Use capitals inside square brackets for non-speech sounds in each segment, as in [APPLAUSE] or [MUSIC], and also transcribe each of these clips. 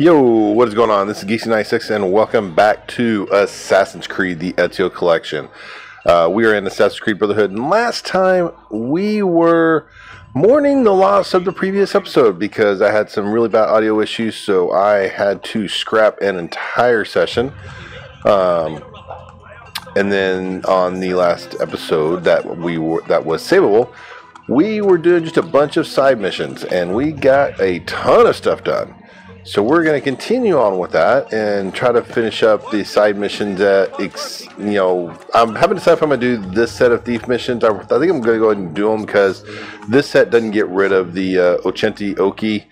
Yo, what is going on? This is Geeksta96 and welcome back to Assassin's Creed the Ezio Collection. Uh, we are in Assassin's Creed Brotherhood, and last time we were mourning the loss of the previous episode because I had some really bad audio issues, so I had to scrap an entire session. Um, and then on the last episode that we were that was savable, we were doing just a bunch of side missions, and we got a ton of stuff done. So we're going to continue on with that and try to finish up the side missions that, you know, I haven't decided if I'm going to do this set of thief missions. I, think I'm going to go ahead and do them because this set doesn't get rid of the uh, Cento Occhi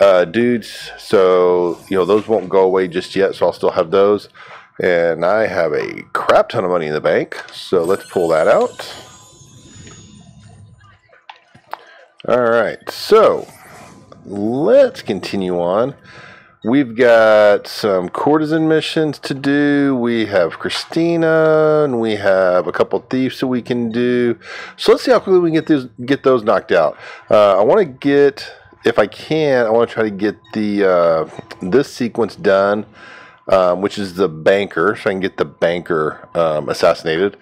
uh, dudes. So, you know, those won't go away just yet. So I'll still have those. And I have a crap ton of money in the bank. So let's pull that out. All right. So let's continue on. We've got some courtesan missions to do. We have Cristina, and we have a couple thieves that we can do. So let's see how quickly we can get those get those knocked out. Uh, I want to get, if I can, I want to try to get the uh, this sequence done, um, which is the banker, so I can get the banker um, assassinated,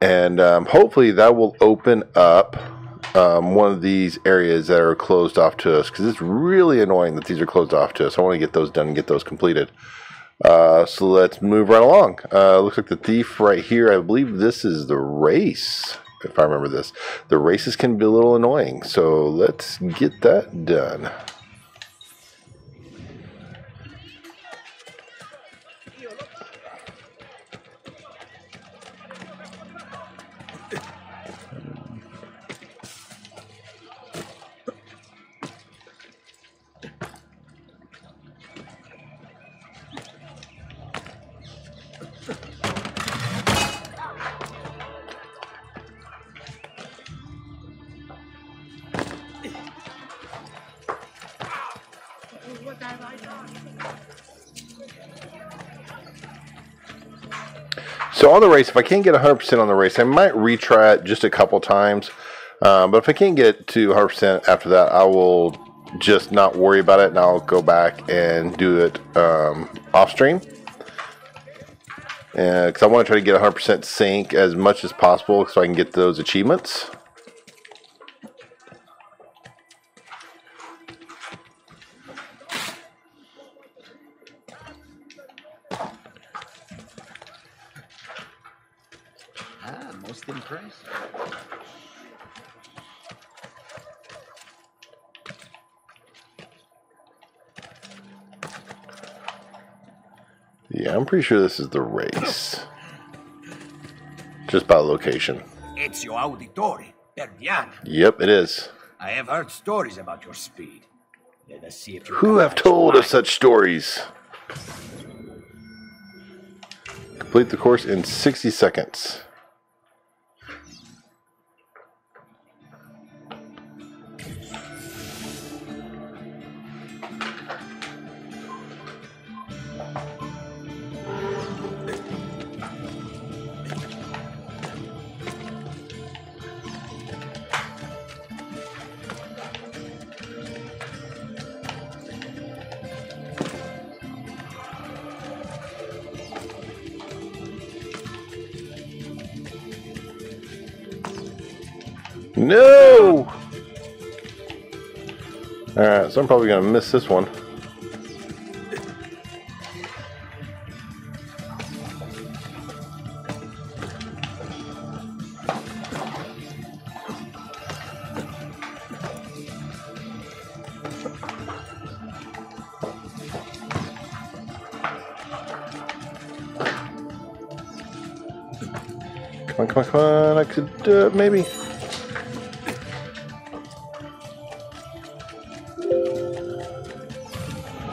and um, hopefully that will open up um, one of these areas that are closed off to us because it's really annoying that these are closed off to us. I want to get those done and get those completed. Uh, so let's move right along. Uh, looks like the thief right here. I believe this is the race, if I remember this. The races can be a little annoying, so let's get that done. On the race, if I can't get 100% on the race, I might retry it just a couple times. Um, but if I can't get to 100% after that, I will just not worry about it and I'll go back and do it um, off stream. Because I want to try to get 100% sync as much as possible so I can get those achievements. I'm pretty sure this is the race. Just by location. Ezio Auditore, Perdiana. Yep, it is. I have heard stories about your speed. Let us see if you Who have told us such stories? Complete the course in 60 seconds. No! Alright, so I'm probably going to miss this one. Come on, come on, come on. I could do it, maybe.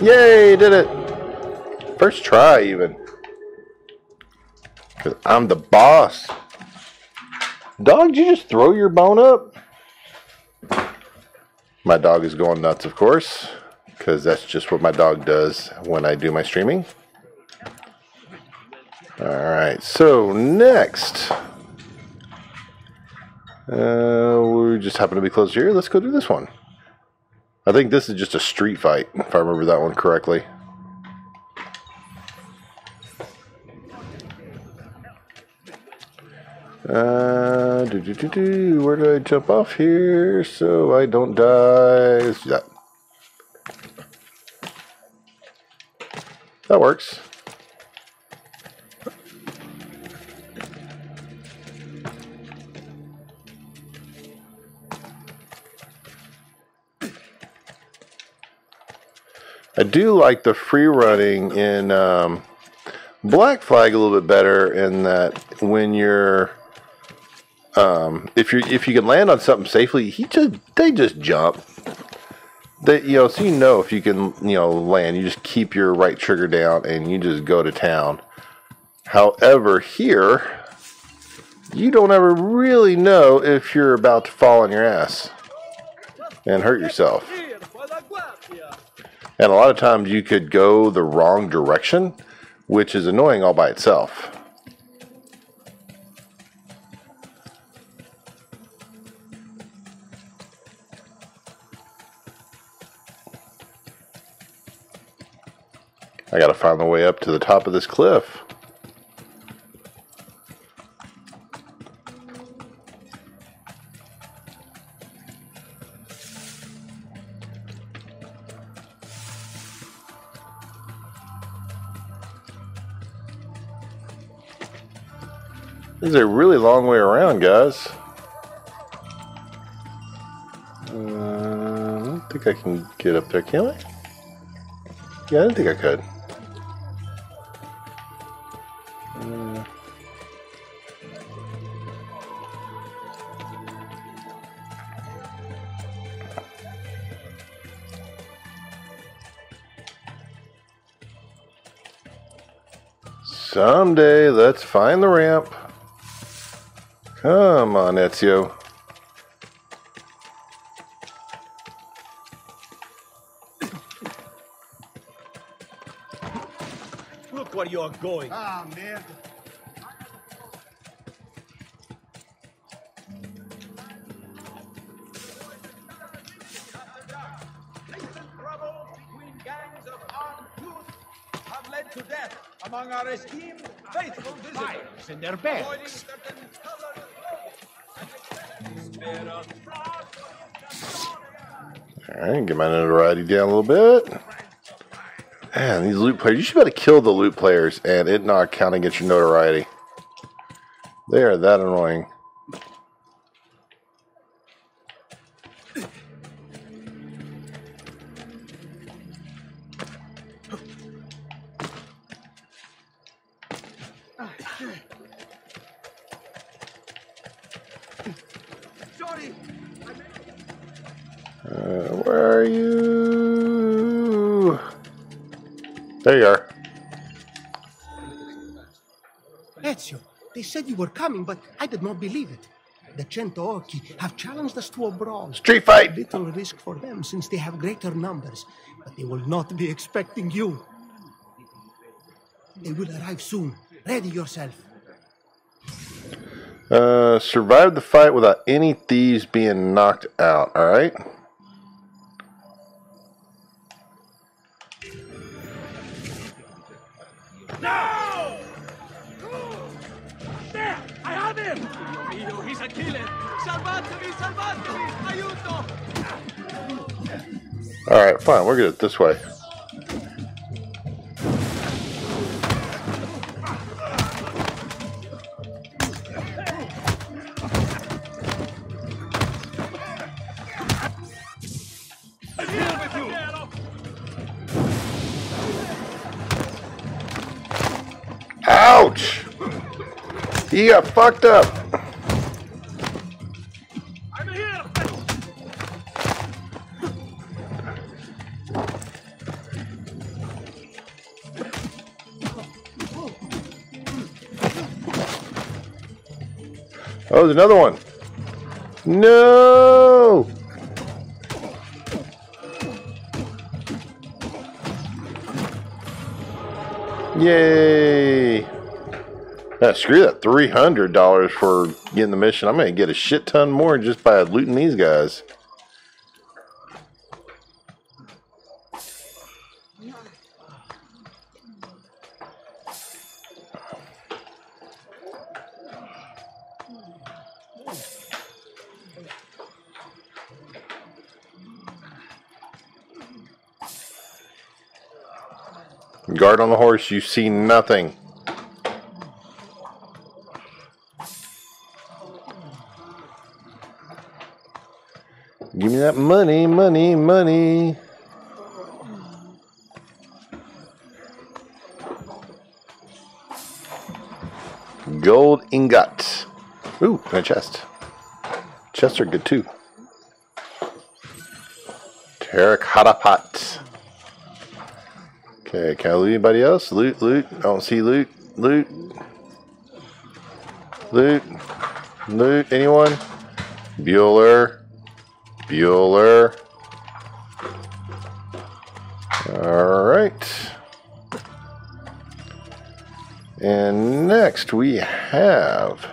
Yay, did it. First try, even. Because I'm the boss. Dog, did you just throw your bone up? My dog is going nuts, of course. Because that's just what my dog does when I do my streaming. Alright, so next. Uh, we just happen to be close here. Let's go do this one. I think this is just a street fight, if I remember that one correctly. Uh. Where do I jump off here so I don't die? Let's do that. That works. Do like the free running in um, Black Flag a little bit better in that when you're um, if you if you can land on something safely, he just they just jump. They you know so you know if you can you know land, you just keep your right trigger down and you just go to town. However, here you don't ever really know if you're about to fall on your ass and hurt yourself. And a lot of times you could go the wrong direction, which is annoying all by itself. I gotta find the way up to the top of this cliff. Is a really long way around, guys. Uh, I don't think I can get up there, can I? Yeah, I didn't think I could. Uh, Someday, let's find the ramp. Come on, Ezio. Look where you're going. Ah, merda. Troubles between gangs of armed have led to death among our esteemed faithful visitors. in their Avoiding bags. Alright, get my notoriety down a little bit. Man, these lute players, you should be able to kill the lute players and it not count against your notoriety. They are that annoying. There you are. Ezio, they said you were coming, but I did not believe it. The Cento Occhi have challenged us to a brawl. Street fight! Little risk for them since they have greater numbers, but they will not be expecting you. They will arrive soon. Ready yourself. Uh, survive the fight without any thieves being knocked out, alright? Dio mio, he's a killer! Salvatemi, salvatemi! Aiuto! Alright, fine, we're good this way. Ouch! He got fucked up. There's another one. No! Yay! Screw that $300 for getting the mission. I'm going to get a shit ton more just by looting these guys. Guard on the horse, you see nothing. Give me that money, money, money. Gold ingot. Ooh, and a chest. Chests are good too. Terracotta pot. Okay, can I loot anybody else? Loot, loot. I don't see loot. Loot. Loot. Loot. Anyone? Bueller. Bueller. Alright. And next we have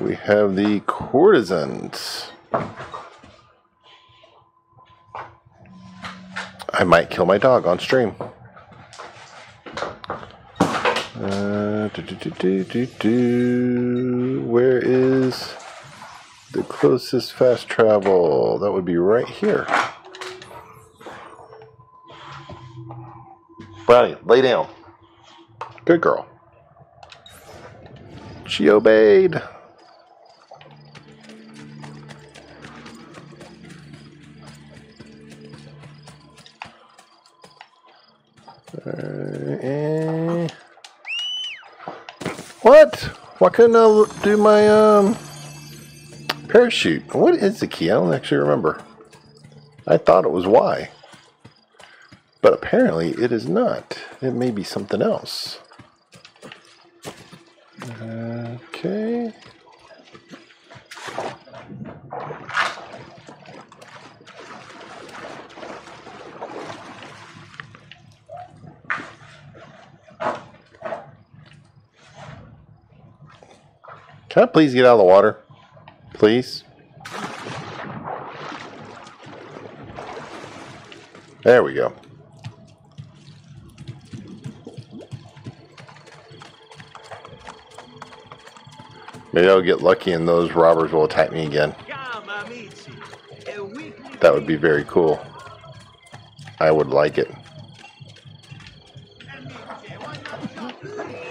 we have the courtesans. I might kill my dog on stream. Uh, do, do, do. Where is the closest fast travel? That would be right here. Brownie, lay down. Good girl. She obeyed. Eh. What? Why couldn't I do my um parachute? What is the key? I don't actually remember. I thought it was Y. But apparently it is not. It may be something else. Okay. Can I please get out of the water? Please? There we go. Maybe I'll get lucky and those robbers will attack me again. That would be very cool. I would like it.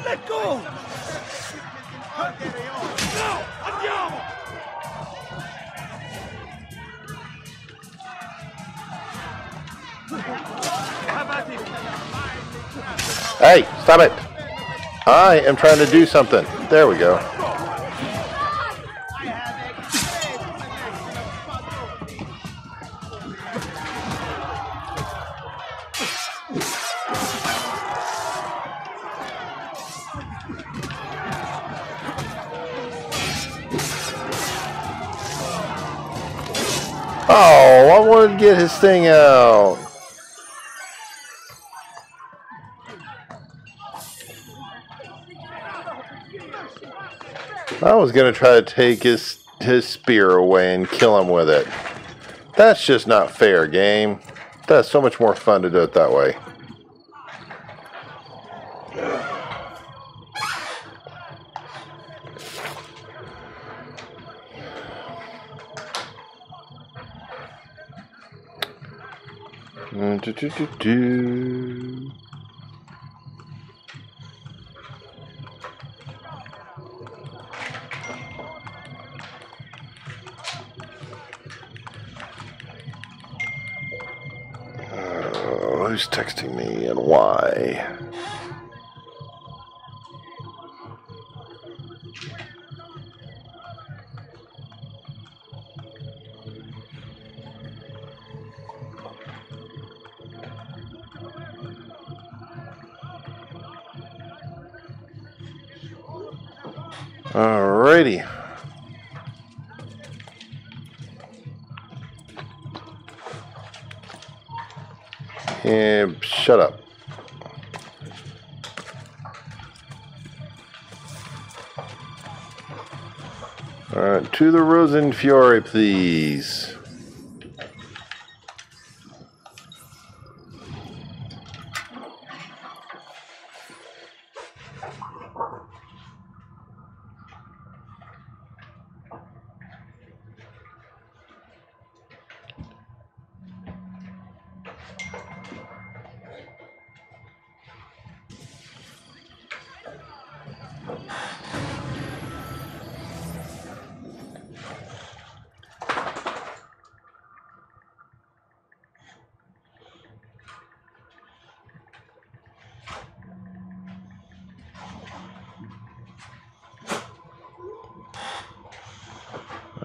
Let go! Hey, stop it! I am trying to do something. There we go. Oh, I wanted to get his thing out. I was gonna try to take his his spear away and kill him with it. That's just not fair, game. That's so much more fun to do it that way. Mm, do, do, do, do. Texting me and why? Rosa in Fiore, please.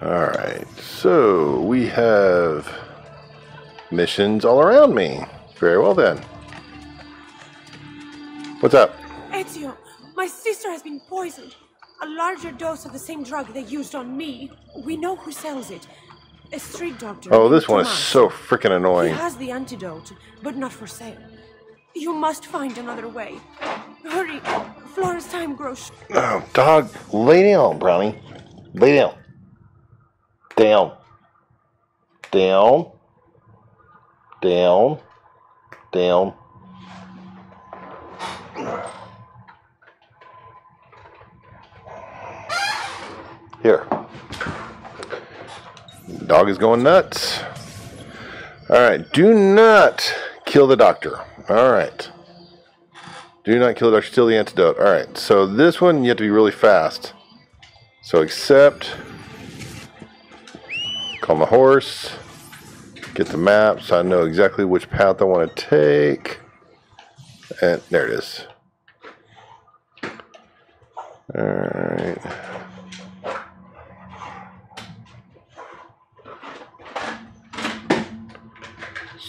All right. So we have missions all around me. Very well then. What's up? Ezio, my sister has been poisoned. A larger dose of the same drug they used on me. We know who sells it. A street doctor. Oh, this one is so freaking annoying. He has the antidote, but not for sale. You must find another way. Hurry, Flora's time grows. Oh, dog, lay down, Brownie. Lay down. Down. Down. Down. Down. Here. Dog is going nuts. All right. Do not kill the doctor. All right. Do not kill the doctor. Steal the antidote. All right. So this one you have to be really fast. So accept. Call my horse. Get the map so I know exactly which path I want to take. And there it is. All right.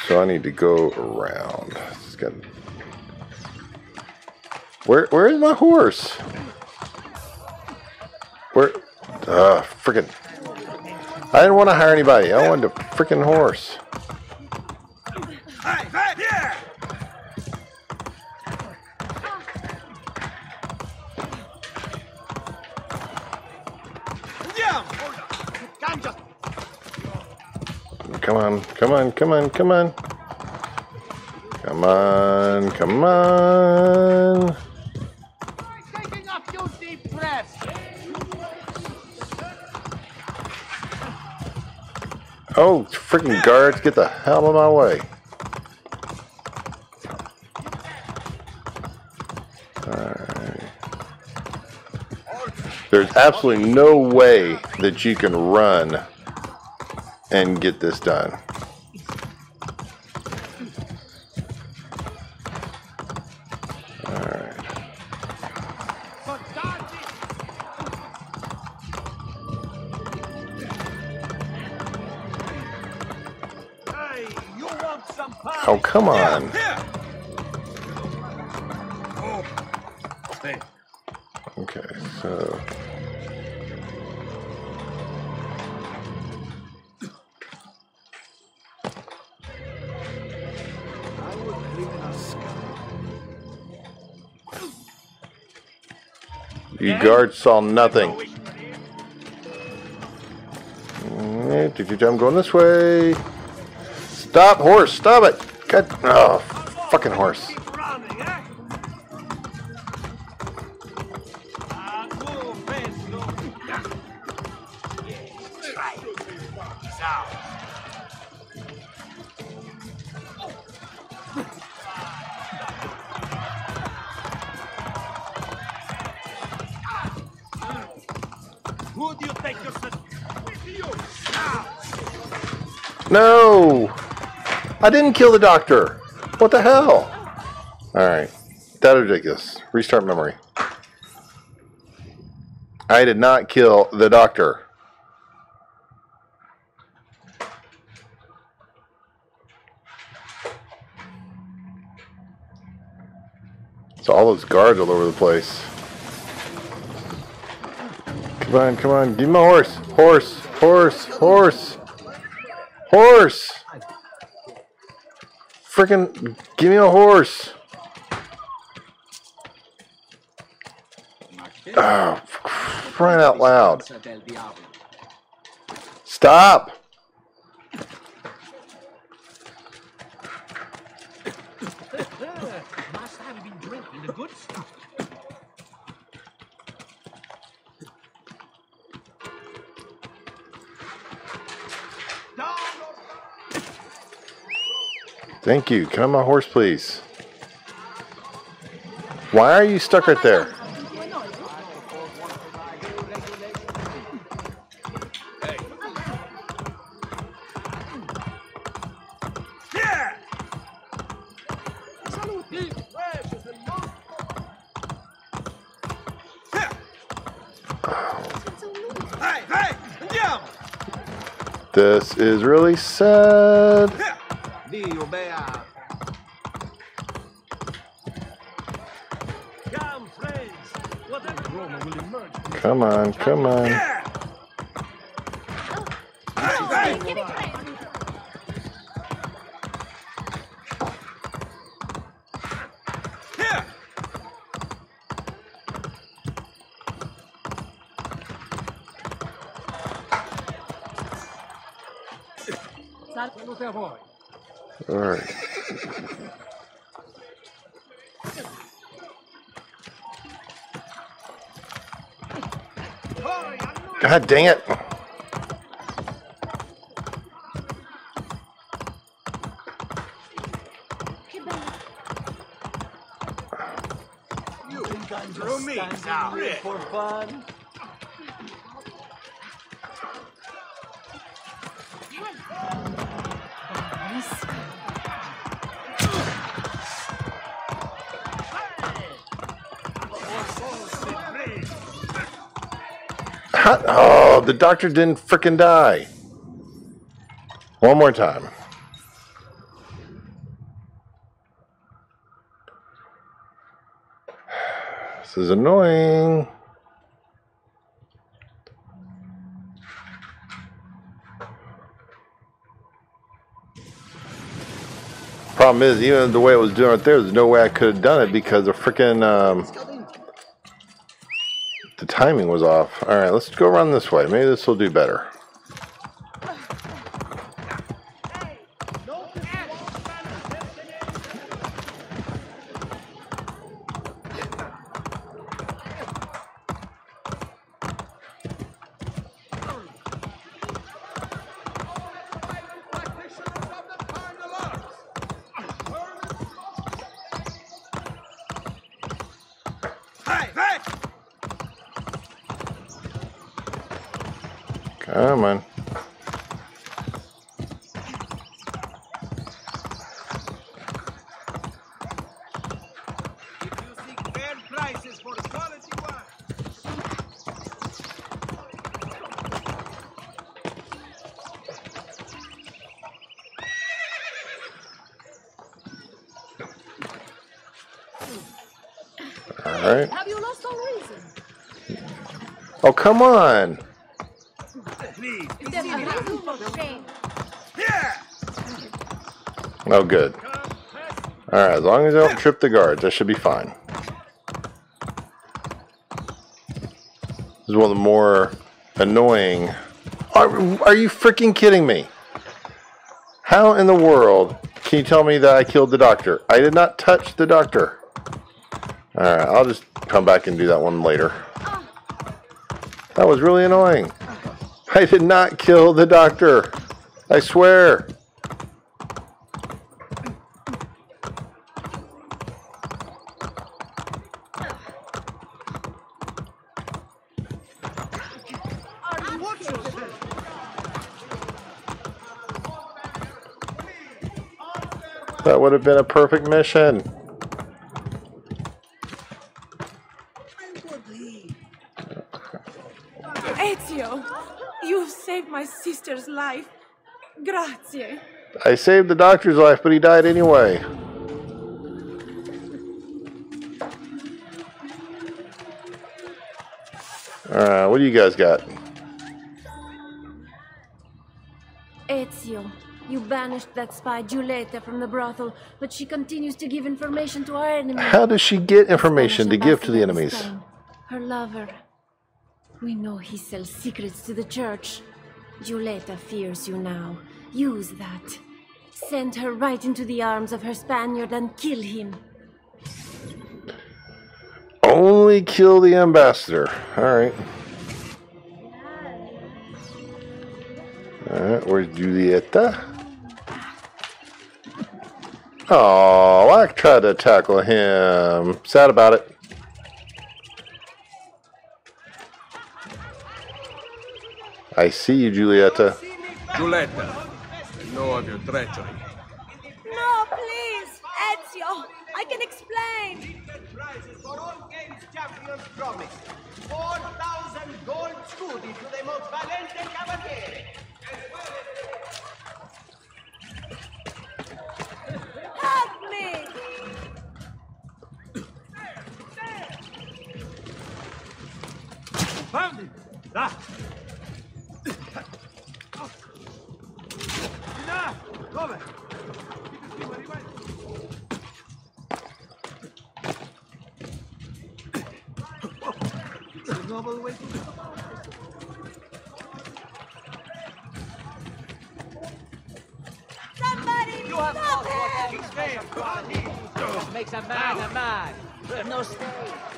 So I need to go around. Got- Where where is my horse? Where? Uh, freaking! I didn't want to hire anybody. I wanted a freaking horse. Hey, hey, here! Andiamo! Cambia! Come on, come on, come on, come on. Come on, come on. Oh, freaking guards, get the hell out of my way. There's absolutely no way that you can run and get this done. Come on. Okay, so. You guards saw nothing. Eh, I'm going this way. Stop, horse! Stop it! God, oh, fucking horse. Keep running, tu penso. He's out. Who do you think you're such... You! Now! No! I didn't kill the doctor! What the hell? Alright. That is ridiculous. Restart memory. I did not kill the doctor. So all those guards all over the place. Come on, come on. Give me my horse. Horse, horse, horse. Horse! Freaking, give me a horse. Oh, crying out loud. Stop! [LAUGHS] Must have been drinking the good stuff. Thank you. Can I have my horse, please? Why are you stuck right there? Here! Here! Hey, hey! Andiamo! This is really sad. Come on, come on. God dang it. Through me now. For fun. How- oh, the doctor didn't frickin' die. One more time. [SIGHS] This is annoying. Problem is, even the way it was doing it there, there's no way I could have done it because the freaking um, timing was off. All right, let's go run this way. Maybe this will do better. Right. Have you lost all reason? Oh, come on. please. Then a reason for shame. Here! Oh, good. All right, as long as I don't trip the guards, I should be fine. This is one of the more annoying. Are, are you freaking kidding me? How in the world can you tell me that I killed the doctor? I did not touch the doctor. I'll just come back and do that one later. That was really annoying. I did not kill the doctor. I swear. That would have been a perfect mission. Ezio, you've saved my sister's life. Grazie. I saved the doctor's life, but he died anyway. Alright, what do you guys got? Ezio, you banished that spy Giulietta from the brothel, but she continues to give information to our enemies. How does she get information to give to the enemies? Her lover. We know he sells secrets to the church. Giulietta fears you now. Use that. Send her right into the arms of her Spaniard and kill him. Only kill the ambassador. Alright. Alright, where's Giulietta? Oh, I tried to tackle him. Sad about it. I see you, Giulietta. Giulietta, I know of your treachery. No, please, Ezio. I can explain. Prizes for all games champions promise. 4,000 gold scudi to the most valiente cavaliere. Help me! Found it! That! As Somebody You have stop him! Makes a man a man. No stay.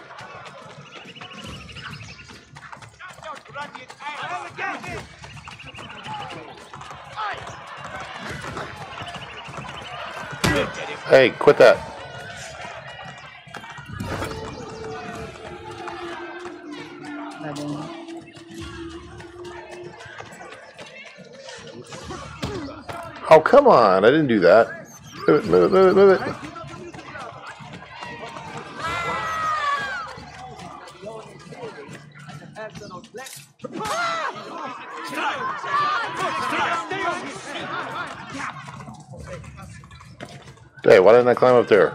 Hey, quit that. Oh, come on. I didn't do that. Move it, move it, move it, move it. Hey, why didn't I climb up there?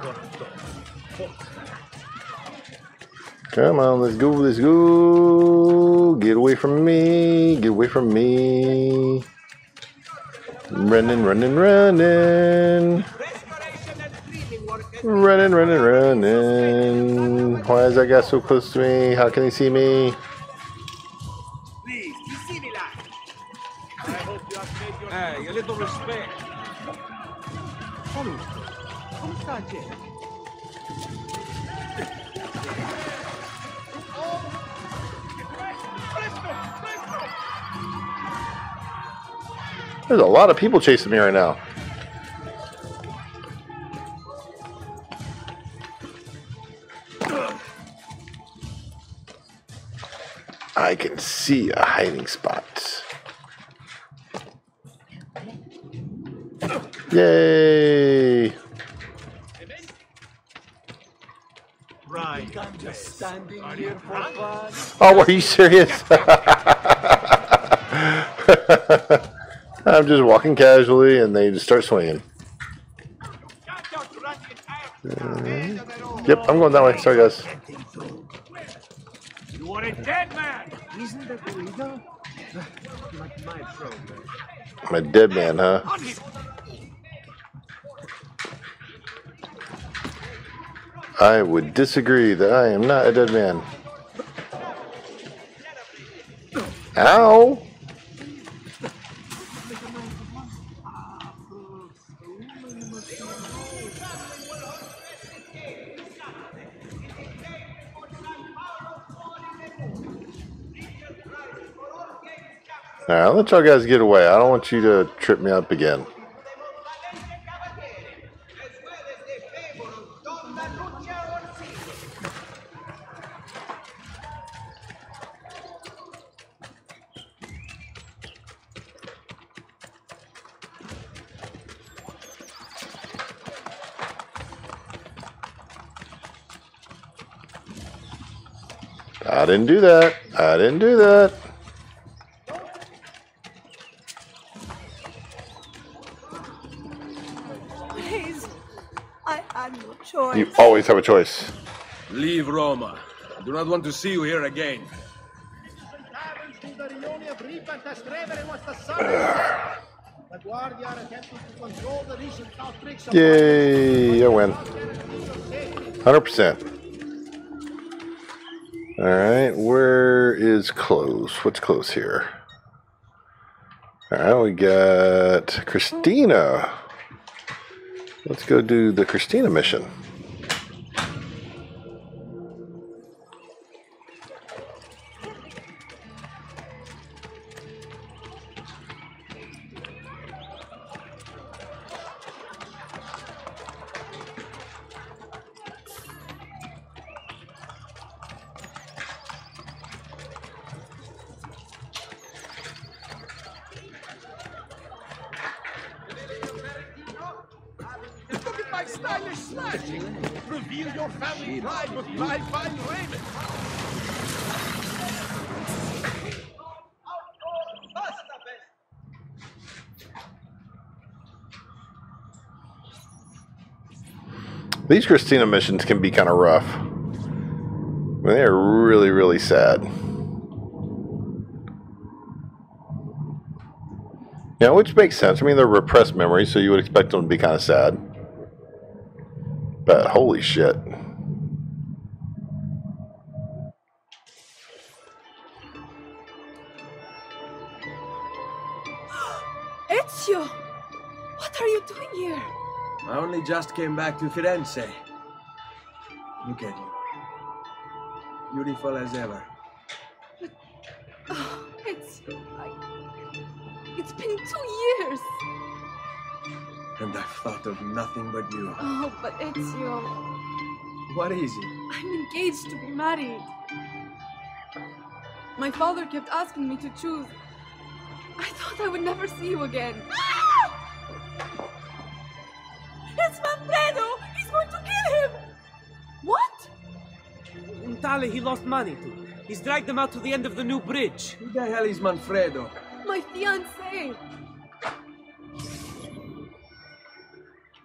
Come on, let's go, let's go. Get away from me, get away from me. Running, running, running. Running, running, running. Why is that guy so close to me? How can he see me? There's a lot of people chasing me right now. I can see a hiding spot. Yay! Right. Oh, are you serious? [LAUGHS] I'm just walking casually and they just start swinging. Uh, yep, I'm going that way. Sorry, guys. You are a dead man. Isn't that illegal? Like my program. I'm a dead man, huh? I would disagree that I am not a dead man. Ow! Alright, I'll let y'all guys get away. I don't want you to trip me up again. I didn't do that. I didn't do that. Had no choice. You always have a choice. Leave Roma. I do not want to see you here again. The Guardia attempting to control the recent outbreaks [SIGHS] of Yay, I win. 100%. Alright, where is close? What's close here? Alright, we got Cristina. Let's go do the Cristina mission. These Cristina missions can be kind of rough. Mean, they're really, really sad. Yeah, which makes sense. I mean, they're repressed memories, so you would expect them to be kind of sad. But holy shit. Just came back to Firenze. Look at you. Beautiful as ever. Oh, Ezio, I... It's been two years. And I've thought of nothing but you. Oh, but Ezio, What is it? I'm engaged to be married. My father kept asking me to choose. I thought I would never see you again. Tali, he lost money to. He's dragged them out to the end of the new bridge. Who the hell is Manfredo? My fiancé!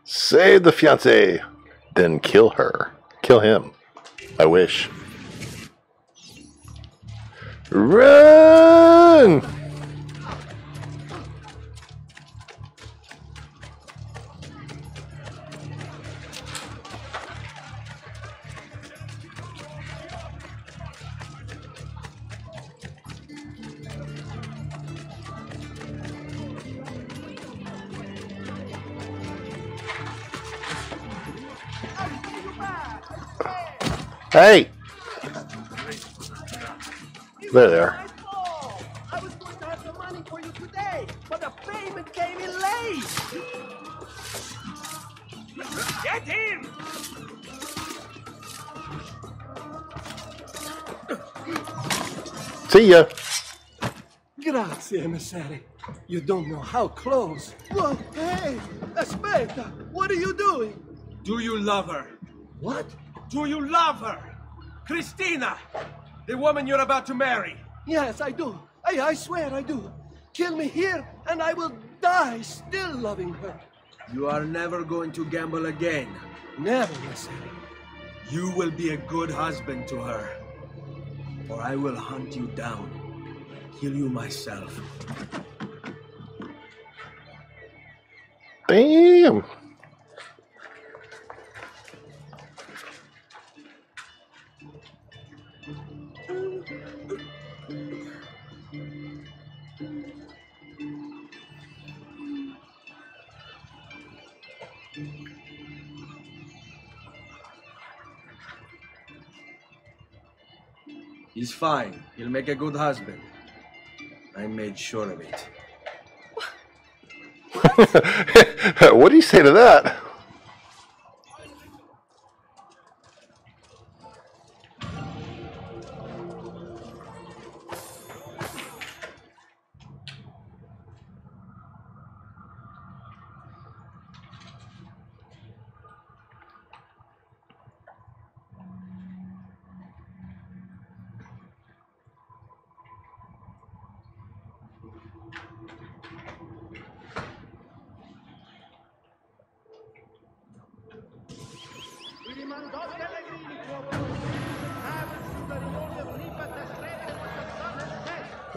Save the fiance, then kill her. Kill him. I wish. Run! Hey! There they are. I was going to have the money for you today, but the payment came in late. Get him! See ya. Grazie, emissary. You don't know how close. Whoa, hey, Aspetta, what are you doing? Do you love her? What? Do you love her? Cristina! The woman you're about to marry. Yes, I do. I, I swear I do. Kill me here, and I will die still loving her. You are never going to gamble again. Never, emissary. You will be a good husband to her. Or I will hunt you down. Kill you myself. Damn. He's fine. He'll make a good husband. I made sure of it. [LAUGHS] what do you say to that?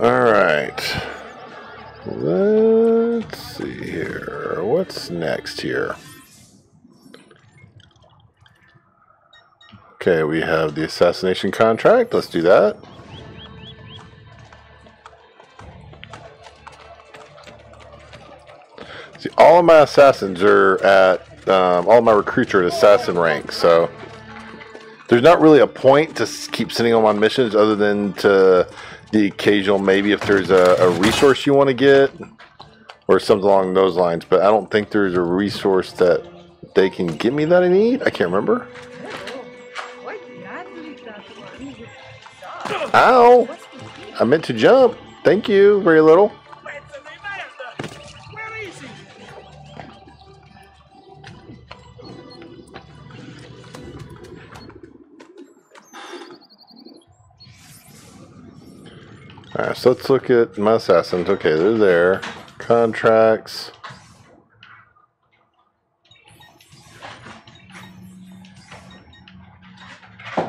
All right. Let's see here. What's next here? Okay, we have the assassination contract. Let's do that. See, all of my assassins are at, um, all of my recruits are at assassin rank, so there's not really a point to keep sending them on missions other than to the occasional maybe if there's a, a resource you want to get or something along those lines. But I don't think there's a resource that they can give me that I need. I can't remember. Ow! I meant to jump. Thank you, very little. All right, so let's look at my assassins. Okay, they're there. Contracts.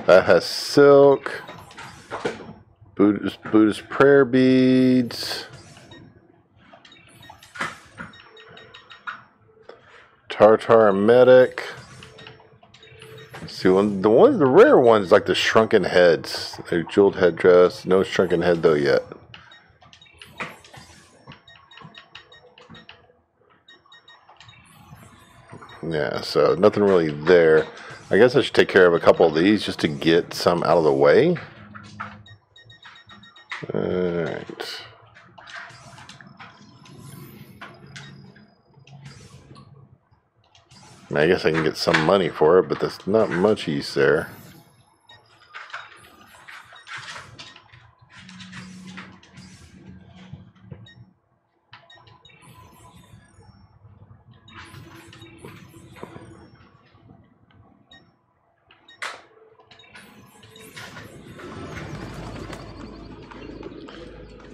That has silk. Buddhist, Buddhist prayer beads. Tartar medic. See, one, the one, the rare ones like the shrunken heads. They're jeweled headdress. No shrunken head though yet. Yeah, so nothing really there. I guess I should take care of a couple of these just to get some out of the way. Alright. I guess I can get some money for it, but there's not much use there.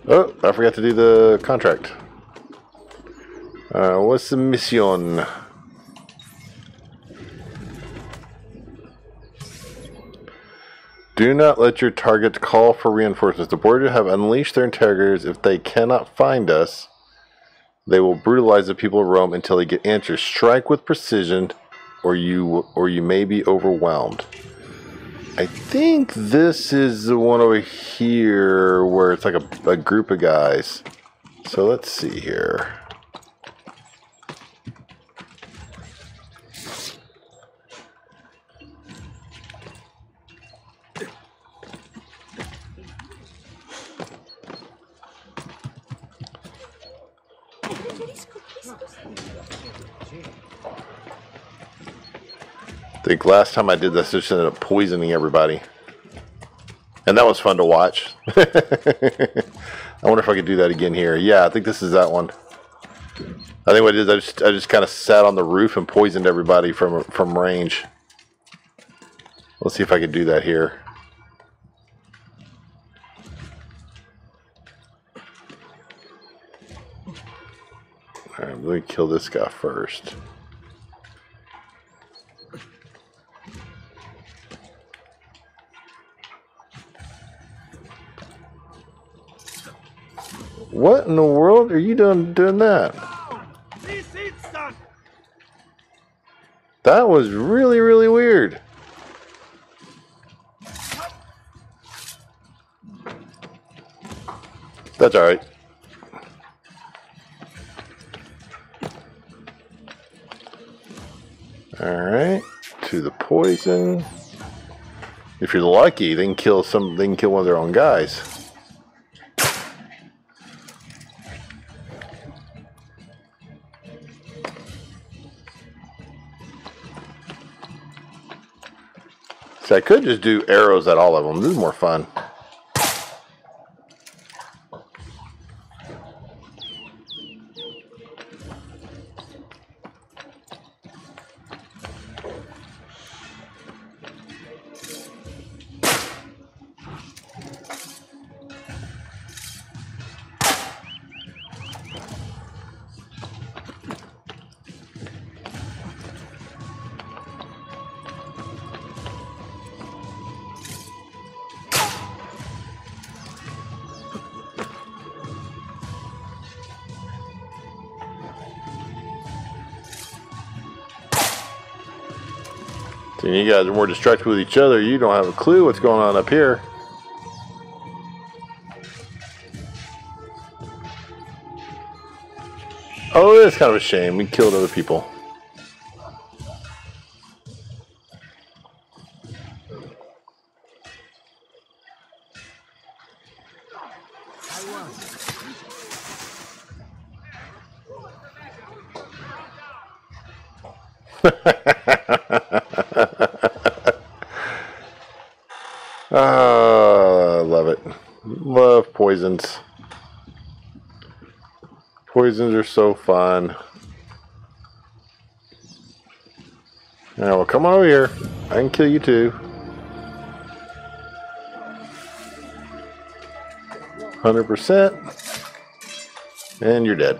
Oh, I forgot to do the contract. Uh, what's the mission? Do not let your targets call for reinforcements. The Borgia have unleashed their interrogators. If they cannot find us, they will brutalize the people of Rome until they get answers. Strike with precision, or you or you may be overwhelmed. I think this is the one over here where it's like a, a group of guys. So let's see here. Think last time I did this, I just ended up poisoning everybody. And that was fun to watch. [LAUGHS] I wonder if I could do that again here. Yeah, I think this is that one. I think what it is, I just I just kind of sat on the roof and poisoned everybody from from range. Let's see if I could do that here. All right, let me kill this guy first. What in the world are you doing doing that? That was really, really weird. That's alright. Alright. To the poison. If you're lucky, they can kill some they can kill one of their own guys. I could just do arrows at all of them. This is more fun. So you guys are more distracted with each other. You don't have a clue what's going on up here. Oh, it's kind of a shame. We killed other people. Ah, I love it. Love poisons. Poisons are so fun. Now, well, come on over here. I can kill you too. Hundred percent, and you're dead.